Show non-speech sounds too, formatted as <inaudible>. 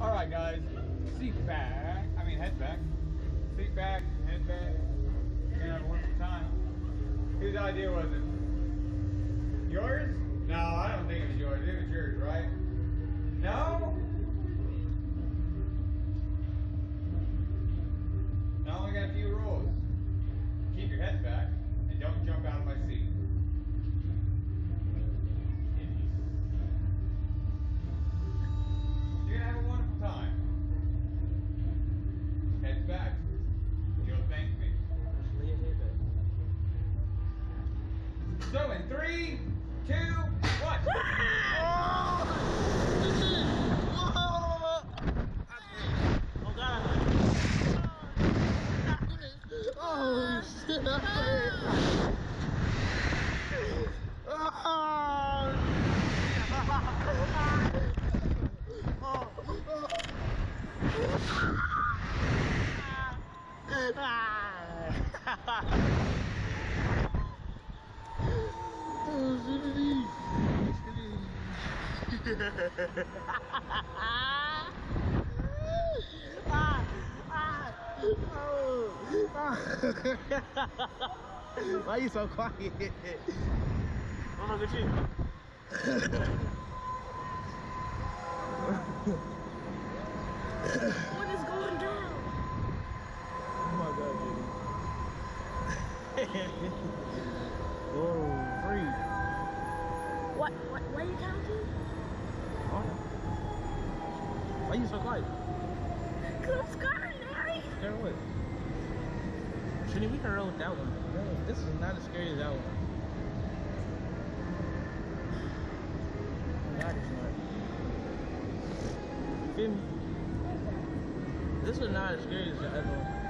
All right, guys. Seat back. I mean, head back. Seat back, head back. Have one time. Whose idea was it? Back. You'll thank me. So in three, two, one. <laughs> Why are you so quiet? Oh, look at you. What is What? What? What are you counting? Oh. Why you so quiet? Cause I'm scared, Larry. Scared what? Trini, we can roll with that one. No, this is not as scary as that one. God, it's not. Feel me? This is not as scary as the other one.